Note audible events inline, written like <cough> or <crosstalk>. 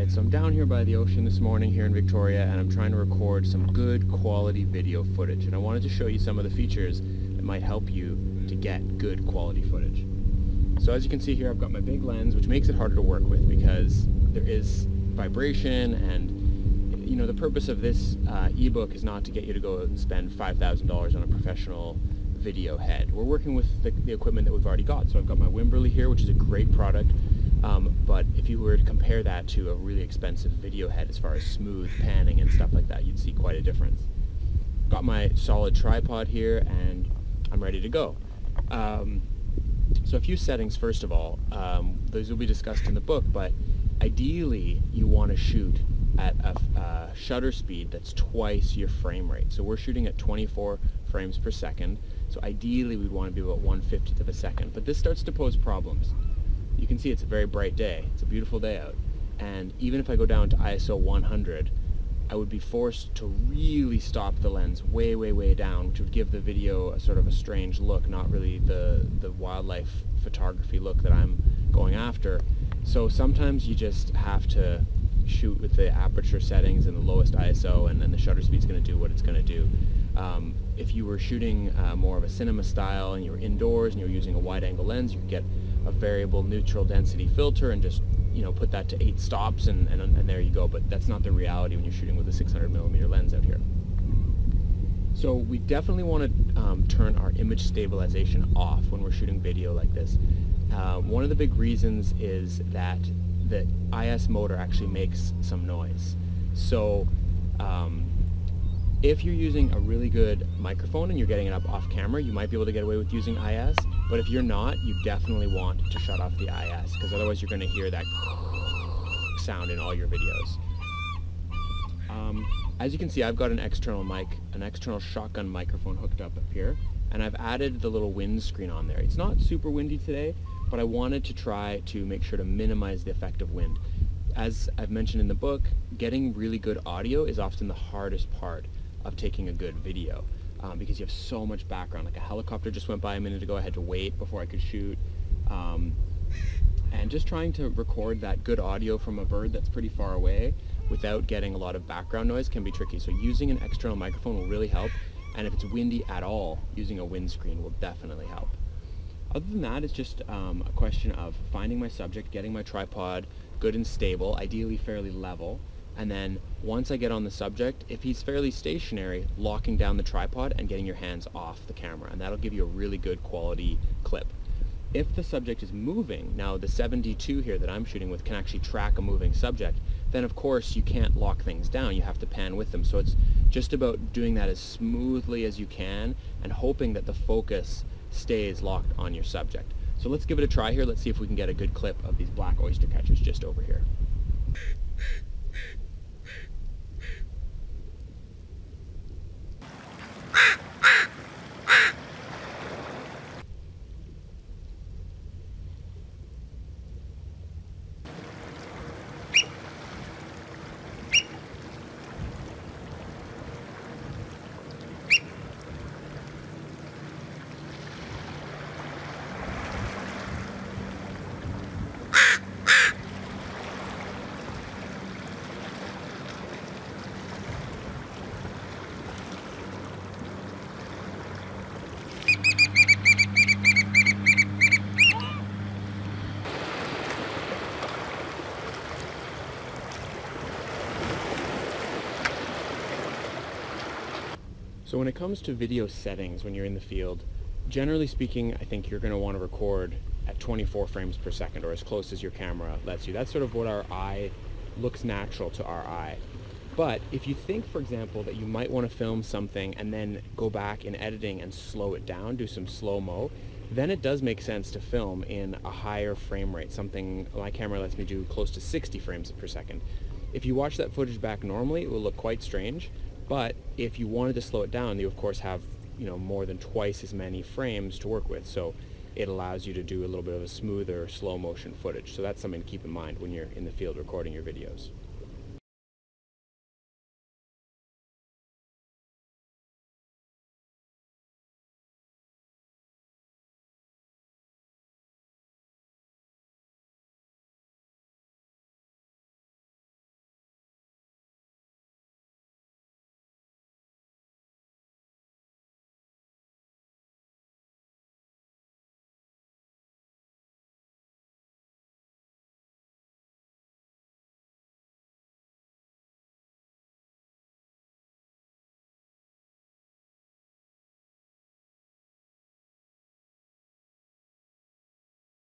Alright, so I'm down here by the ocean this morning here in Victoria and I'm trying to record some good quality video footage and I wanted to show you some of the features that might help you to get good quality footage. So as you can see here I've got my big lens which makes it harder to work with because there is vibration and you know the purpose of this uh, ebook is not to get you to go and spend $5,000 on a professional video head. We're working with the, the, equipment that we've already got. So I've got my Wimberley here which is a great product um, but if you were to compare that to a really expensive video head as far as smooth panning and stuff like that, you'd see quite a difference. Got my solid tripod here and I'm ready to go. Um, so a few settings first of all, um, those will be discussed in the book, but ideally you want to shoot at a uh, shutter speed that's twice your frame rate. So we're shooting at 24 frames per second, so ideally we'd want to be about 1 50th of a second, but this starts to pose problems you can see it's a very bright day. It's a beautiful day out. And even if I go down to ISO 100, I would be forced to really stop the lens way, way, way down, which would give the video a sort of a strange look, not really the, the wildlife photography look that I'm going after. So sometimes you just have to shoot with the aperture settings and the lowest ISO and then the shutter speed's going to do what it's going to do. Um, if you were shooting uh, more of a cinema style and you were indoors and you were using a wide angle lens, you get a variable neutral density filter and just you know put that to eight stops and, and, and there you go. But that's not the reality when you're shooting with a 600 millimeter lens out here. So we definitely want to um, turn our image stabilization off when we're shooting video like this. Uh, one of the big reasons is that the IS motor actually makes some noise so um, if you're using a really good microphone and you're getting it up off camera, you might be able to get away with using IS. But if you're not, you definitely want to shut off the IS because otherwise you're going to hear that <laughs> sound in all your videos. Um, as you can see, I've got an external mic, an external shotgun microphone hooked up up here, and I've added the little wind screen on there. It's not super windy today, but I wanted to try to make sure to minimize the effect of wind. As I've mentioned in the book, getting really good audio is often the hardest part of taking a good video um, because you have so much background. Like a helicopter just went by a minute ago. I had to wait before I could shoot. Um, and just trying to record that good audio from a bird that's pretty far away without getting a lot of background noise can be tricky. So using an external microphone will really help. And if it's windy at all, using a windscreen will definitely help. Other than that, it's just um, a question of finding my subject, getting my tripod good and stable, ideally fairly level, and then once I get on the subject, if he's fairly stationary, locking down the tripod and getting your hands off the camera, and that'll give you a really good quality clip. If the subject is moving, now the 7D2 here that I'm shooting with can actually track a moving subject, then of course you can't lock things down, you have to pan with them. So it's just about doing that as smoothly as you can and hoping that the focus stays locked on your subject. So let's give it a try here. Let's see if we can get a good clip of these black oyster catchers just over here. So when it comes to video settings when you're in the field, generally speaking, I think you're going to want to record at 24 frames per second or as close as your camera lets you. That's sort of what our eye looks natural to our eye. But if you think, for example, that you might want to film something and then go back in editing and slow it down, do some slow-mo, then it does make sense to film in a higher frame rate, something my camera lets me do close to 60 frames per second. If you watch that footage back normally, it will look quite strange, but if you wanted to slow it down, you of course have you know more than twice as many frames to work with. So it allows you to do a little bit of a smoother slow motion footage. So that's something to keep in mind when you're in the field recording your videos.